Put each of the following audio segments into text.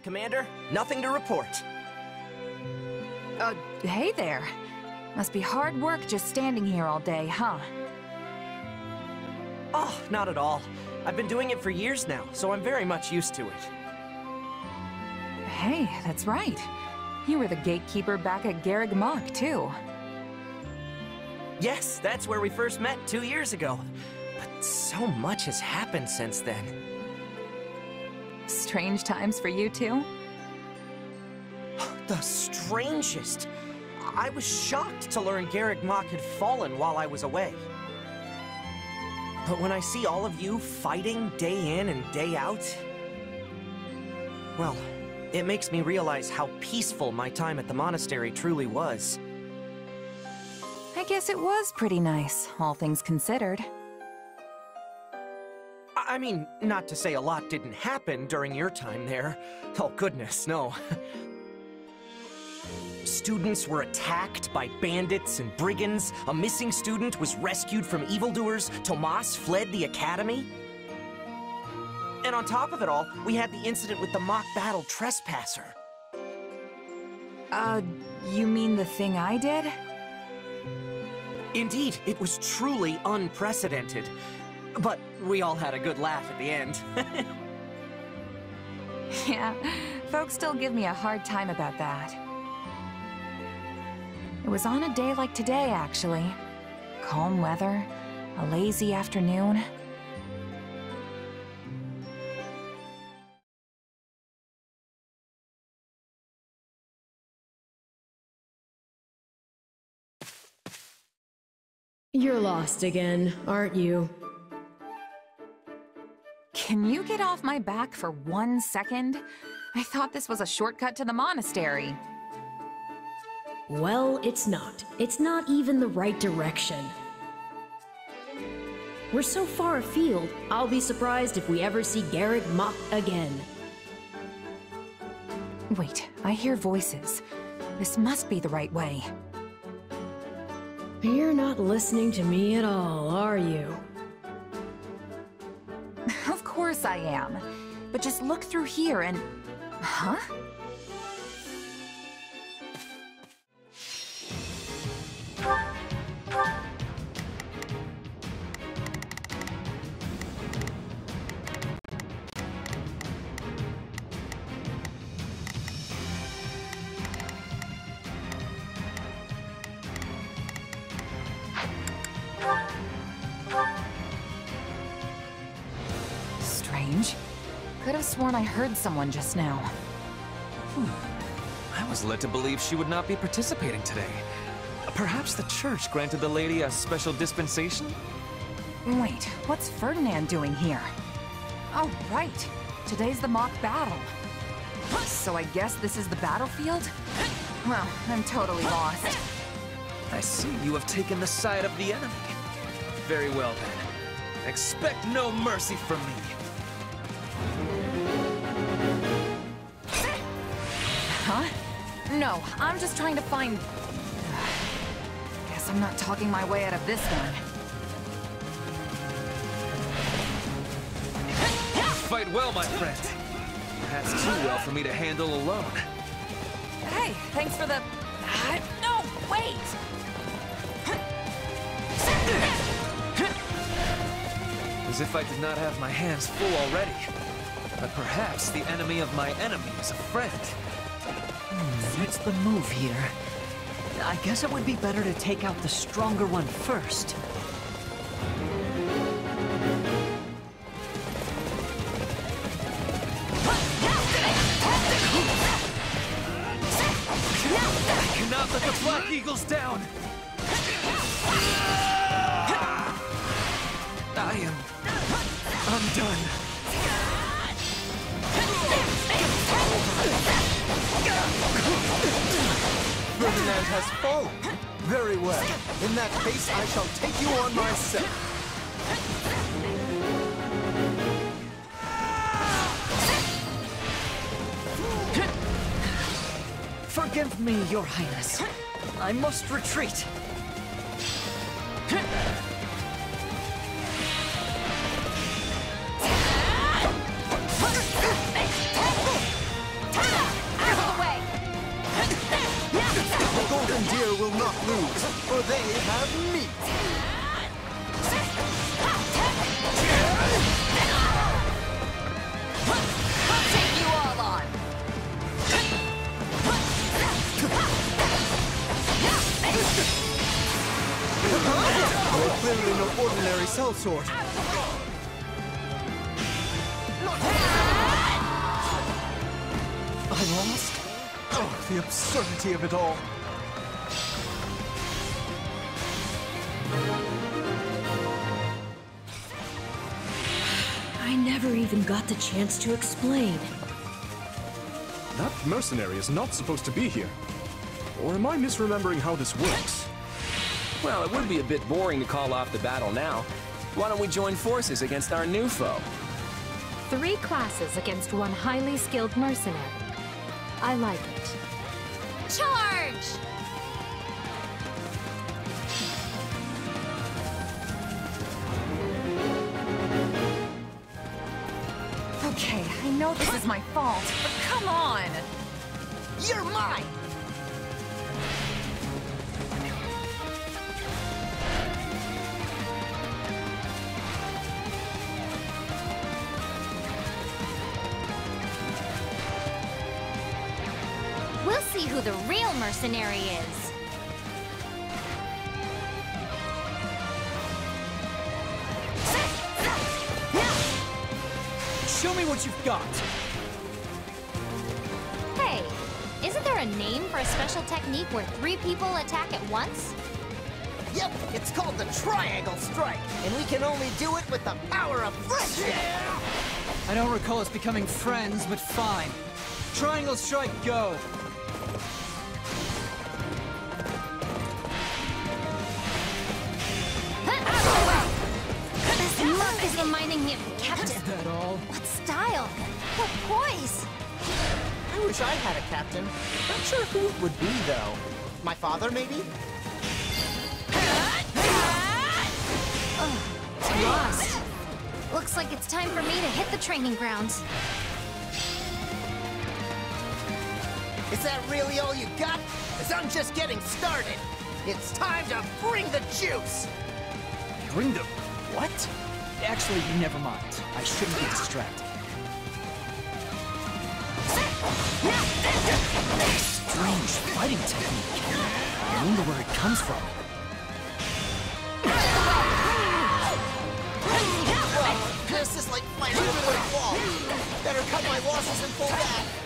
Commander. Nothing to report. Uh, hey there. Must be hard work just standing here all day, huh? Oh, not at all. I've been doing it for years now, so I'm very much used to it. Hey, that's right. You were the gatekeeper back at Garreg Mach, too. Yes, that's where we first met two years ago. But so much has happened since then. Strange times for you too? The strangest! I was shocked to learn Garreg Mach had fallen while I was away. But when I see all of you fighting day in and day out... Well, it makes me realize how peaceful my time at the monastery truly was. I guess it was pretty nice, all things considered. I mean, not to say a lot didn't happen during your time there. Oh goodness, no. Students were attacked by bandits and brigands, a missing student was rescued from evildoers, Tomas fled the academy. And on top of it all, we had the incident with the mock battle trespasser. Uh, you mean the thing I did? Indeed, it was truly unprecedented. But we all had a good laugh at the end. yeah, folks still give me a hard time about that. It was on a day like today, actually. Calm weather, a lazy afternoon. You're lost again, aren't you? Can you get off my back for one second? I thought this was a shortcut to the monastery. Well, it's not. It's not even the right direction. We're so far afield, I'll be surprised if we ever see Garreg Mach again. Wait, I hear voices. This must be the right way. You're not listening to me at all, are you? of course I am. But just look through here and... Huh? Heard someone just now. Hmm. I was led to believe she would not be participating today. Perhaps the church granted the lady a special dispensation? Wait, what's Ferdinand doing here? Oh, right. Today's the mock battle. So I guess this is the battlefield? Well, I'm totally lost. I see you have taken the side of the enemy. Very well then. Expect no mercy from me. No, I'm just trying to find... Guess I'm not talking my way out of this one. Fight well, my friend. That's too well for me to handle alone. Hey, thanks for the... No, wait! As if I did not have my hands full already. But perhaps the enemy of my enemy is a friend. What's the move here? I guess it would be better to take out the stronger one first. I cannot let the Black Eagles down! Has fallen. Very well. In that case, I shall take you on myself. Forgive me, Your Highness. I must retreat. Lost? Oh, the absurdity of it all. I never even got the chance to explain. That mercenary is not supposed to be here. Or am I misremembering how this works? Well, it would be a bit boring to call off the battle now. Why don't we join forces against our new foe? Three classes against one highly skilled mercenary. I like it. Charge! Okay, I know this is my fault, but come on! You're mine! Who the real mercenary is. Show me what you've got. Hey, isn't there a name for a special technique where three people attack at once? Yep, it's called the Triangle Strike, and we can only do it with the power of friendship! I don't recall us becoming friends, but fine. Triangle strike, go! Look is reminding me of Captain. that all? What style? What poise? I wish I had a captain. Not sure who it would be, though. My father, maybe? Lost. Looks like it's time for me to hit the training grounds. Is that really all you got? Because I'm just getting started. It's time to bring the juice! Bring the... What? Actually, never mind. I shouldn't be distracted. Strange fighting technique. I wonder where it comes from. This is like fighting a wall. Better cut my losses and pull back.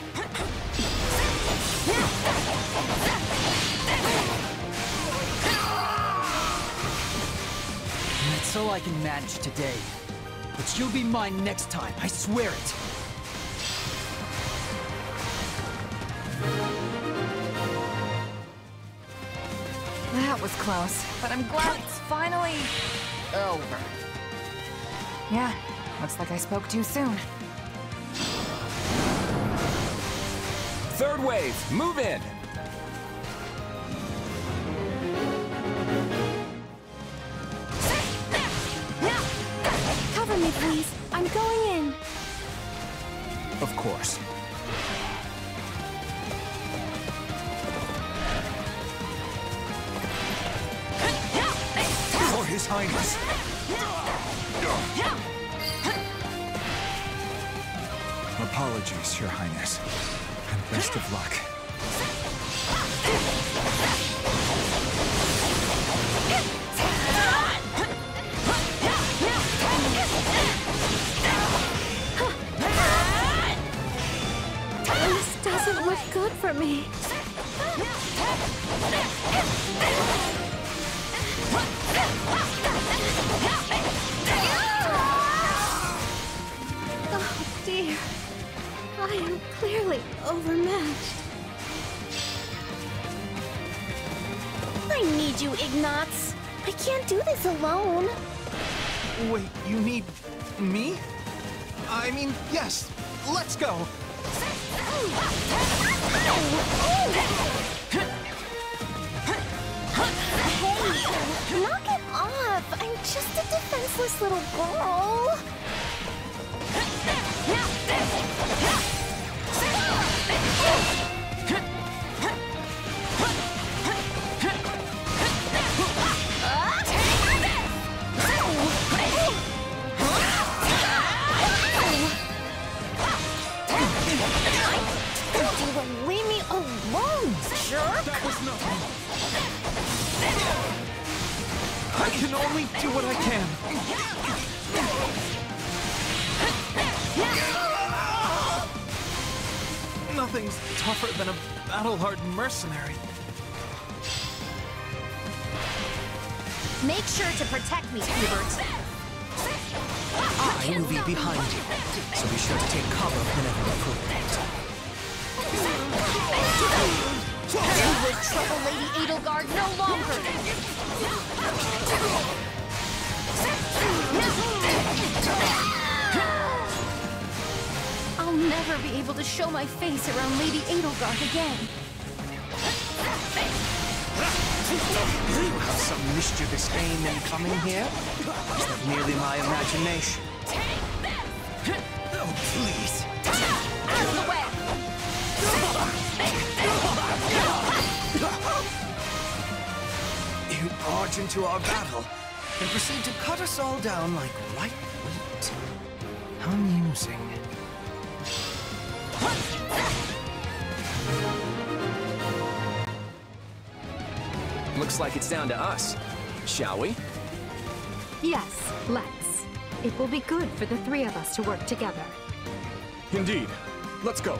That's all I can manage today. But you'll be mine next time, I swear it. That was close, but I'm glad it's finally over. Yeah, looks like I spoke too soon. Third wave, move in! Going in. Of course. For His Highness. Apologies, Your Highness. And best of luck. For me. Oh dear. I am clearly overmatched. I need you, Ignatz. I can't do this alone. Wait, you need me? I mean, yes. Let's go. Hey, knock it off. I'm just a defenseless little girl. Can only do what I can. Nothing's tougher than a battle-hardened mercenary. Make sure to protect me, Hubert. I will be behind you, so be sure to take cover whenever appropriate. You will trouble Lady Edelgard no longer. I'll never be able to show my face around Lady Edelgard again. You have some mischievous aim in coming here? Is that merely my imagination? Oh, please. Out of the way! You into our battle and proceed to cut us all down like white wheat. Amusing. Looks like it's down to us. Shall we? Yes, let's. It will be good for the three of us to work together. Indeed. Let's go.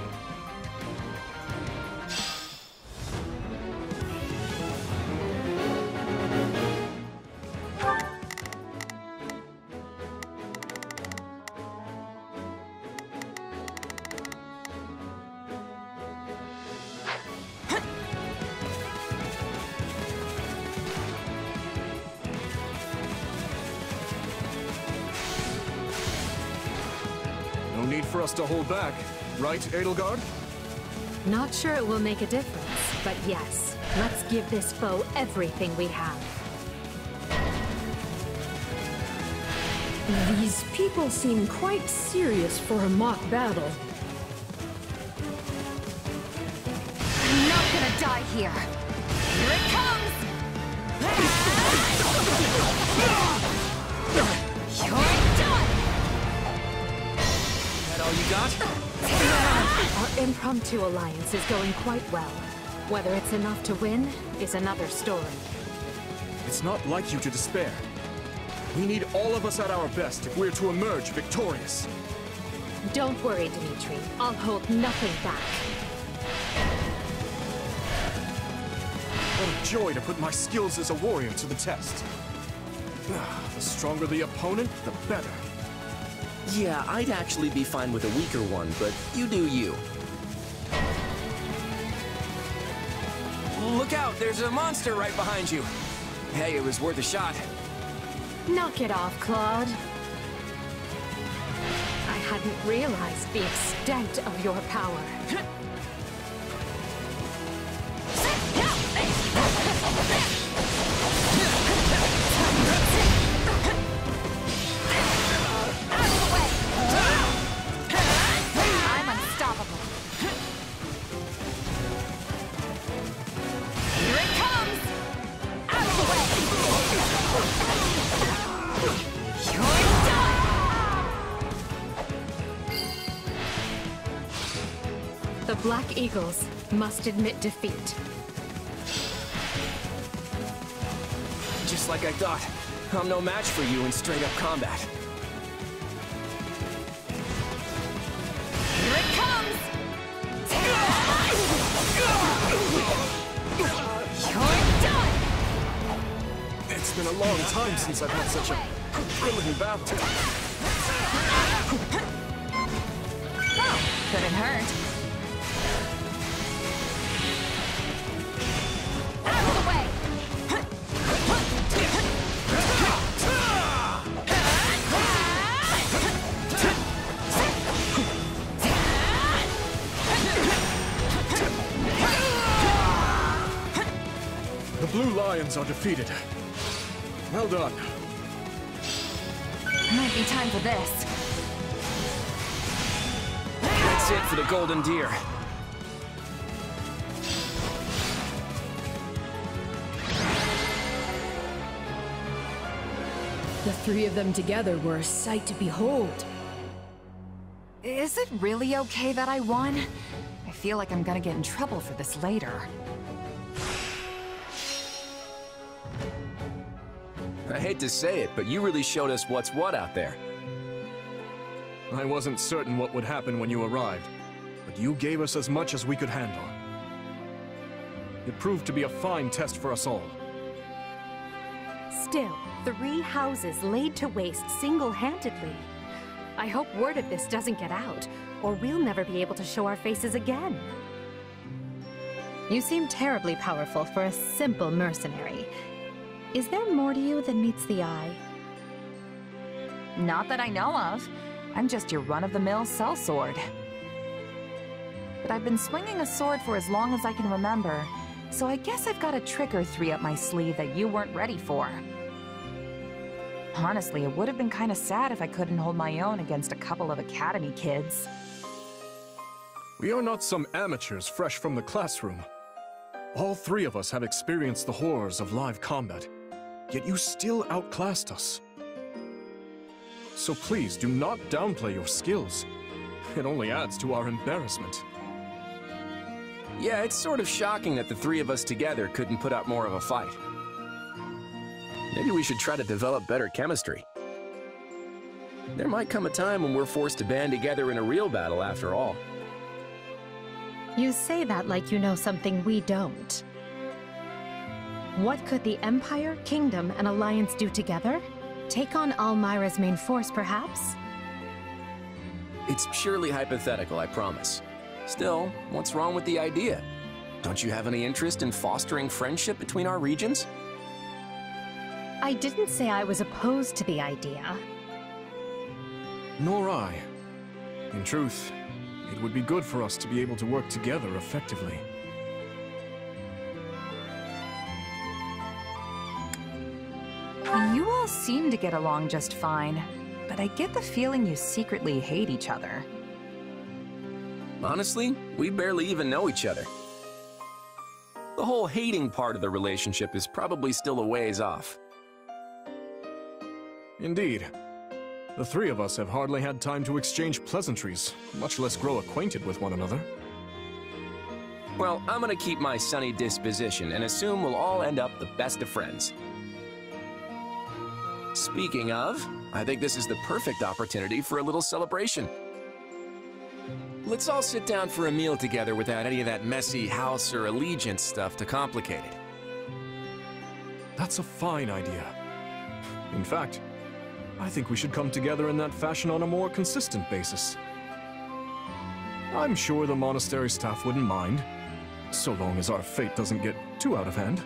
Need for us to hold back, right, Edelgard? Not sure it will make a difference, but yes, let's give this foe everything we have. These people seem quite serious for a mock battle. I'm not gonna die here. Here it comes! Ah! You got? Our impromptu alliance is going quite well. Whether it's enough to win is another story. It's not like you to despair. We need all of us at our best if we're to emerge victorious. Don't worry, Dimitri. I'll hold nothing back. What a joy to put my skills as a warrior to the test. Ah, the stronger the opponent, the better. Yeah, I'd actually be fine with a weaker one, but you do you. Look out, there's a monster right behind you. Hey, it was worth a shot. Knock it off, Claude. I hadn't realized the extent of your power. The Black Eagles must admit defeat. Just like I thought. I'm no match for you in straight-up combat. Here it comes! You're done! It's been a long time since I've had such a thrilling battle. Couldn't hurt. Blue Lions are defeated. Well done. Might be time for this. That's it for the Golden Deer. The three of them together were a sight to behold. Is it really okay that I won? I feel like I'm gonna get in trouble for this later. I hate to say it, but you really showed us what's what out there. I wasn't certain what would happen when you arrived, but you gave us as much as we could handle. It proved to be a fine test for us all. Still, three houses laid to waste single-handedly. I hope word of this doesn't get out, or we'll never be able to show our faces again. You seem terribly powerful for a simple mercenary. Is there more to you than meets the eye? Not that I know of. I'm just your run-of-the-mill sellsword. But I've been swinging a sword for as long as I can remember, so I guess I've got a trick or three up my sleeve that you weren't ready for. Honestly, it would have been kind of sad if I couldn't hold my own against a couple of Academy kids. We are not some amateurs fresh from the classroom. All three of us have experienced the horrors of live combat, yet you still outclassed us. So please do not downplay your skills. It only adds to our embarrassment. Yeah, it's sort of shocking that the three of us together couldn't put up more of a fight. Maybe we should try to develop better chemistry. There might come a time when we're forced to band together in a real battle after all. You say that like you know something we don't. What could the Empire, Kingdom, and Alliance do together? Take on Almyra's main force, perhaps? It's purely hypothetical, I promise. Still, what's wrong with the idea? Don't you have any interest in fostering friendship between our regions? I didn't say I was opposed to the idea. Nor I. In truth, it would be good for us to be able to work together effectively. Seem to get along just fine, but I get the feeling you secretly hate each other. Honestly, we barely even know each other. The whole hating part of the relationship is probably still a ways off. Indeed. The three of us have hardly had time to exchange pleasantries, much less grow acquainted with one another. Well, I'm gonna keep my sunny disposition and assume we'll all end up the best of friends. Speaking of, I think this is the perfect opportunity for a little celebration. Let's all sit down for a meal together without any of that messy house or allegiance stuff to complicate it. That's a fine idea. In fact, I think we should come together in that fashion on a more consistent basis. I'm sure the monastery staff wouldn't mind, so long as our fate doesn't get too out of hand.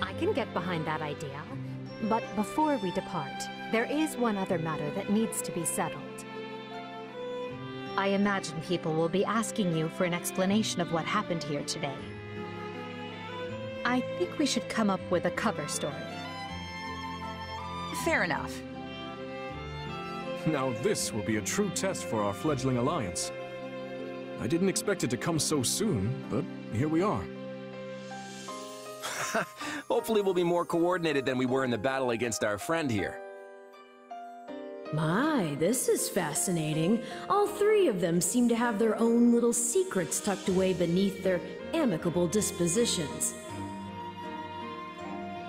I can get behind that idea. But before we depart, there is one other matter that needs to be settled. I imagine people will be asking you for an explanation of what happened here today. I think we should come up with a cover story. Fair enough. Now this will be a true test for our fledgling alliance. I didn't expect it to come so soon, but here we are. Hopefully we'll be more coordinated than we were in the battle against our friend here. My, this is fascinating. All three of them seem to have their own little secrets tucked away beneath their amicable dispositions.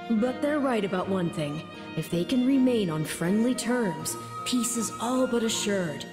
But they're right about one thing. If they can remain on friendly terms, peace is all but assured.